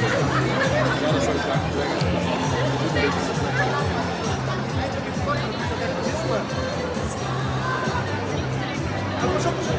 Пошел, пошел,